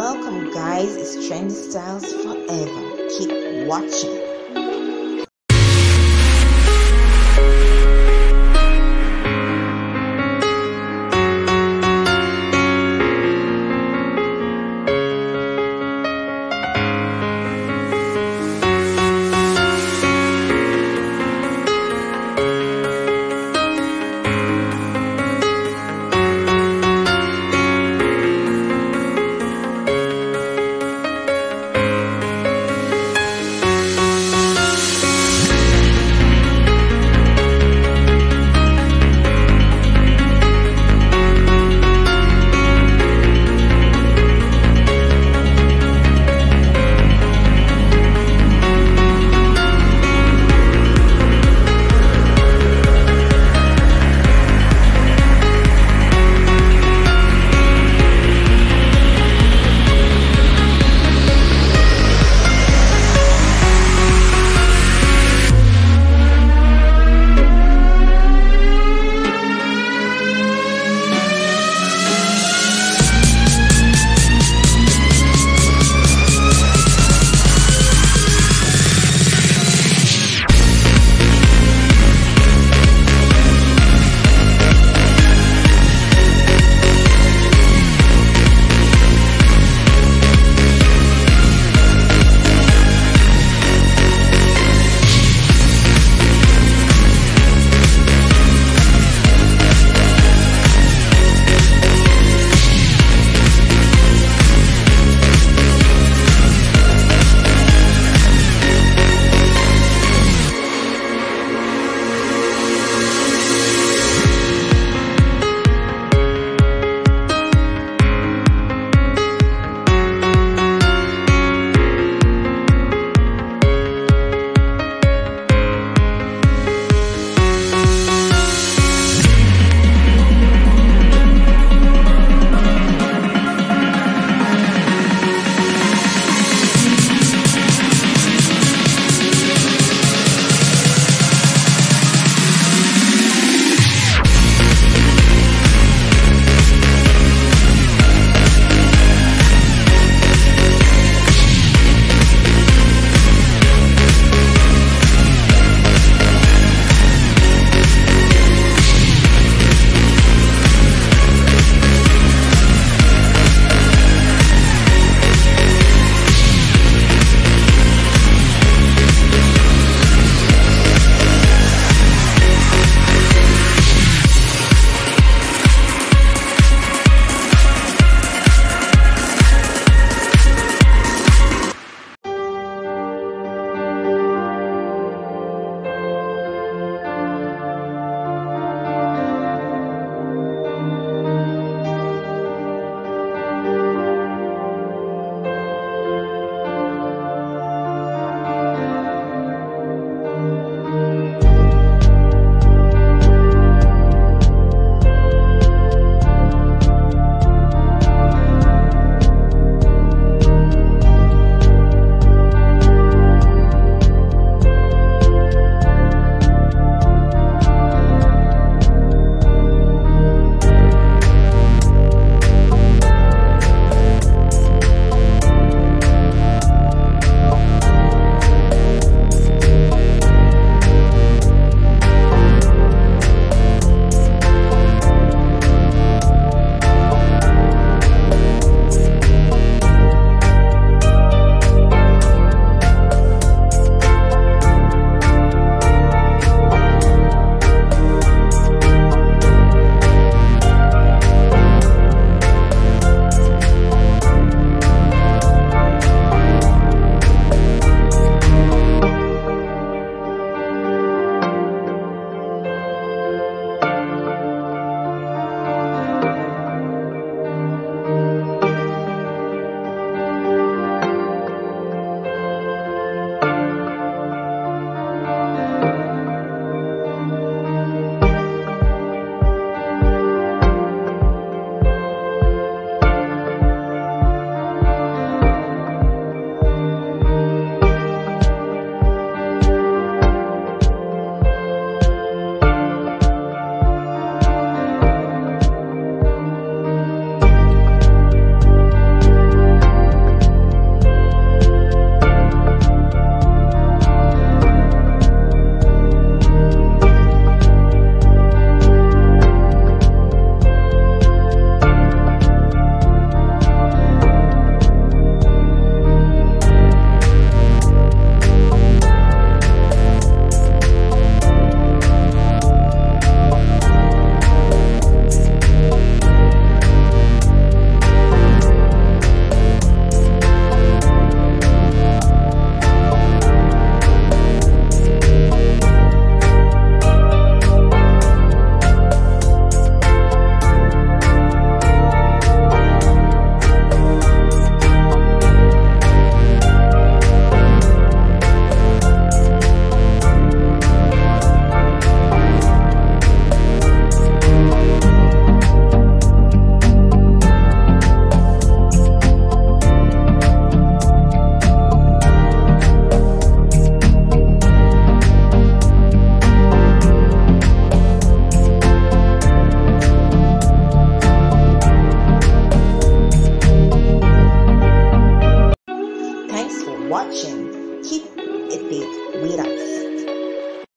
Welcome, guys. It's Trendy Styles forever. Keep watching.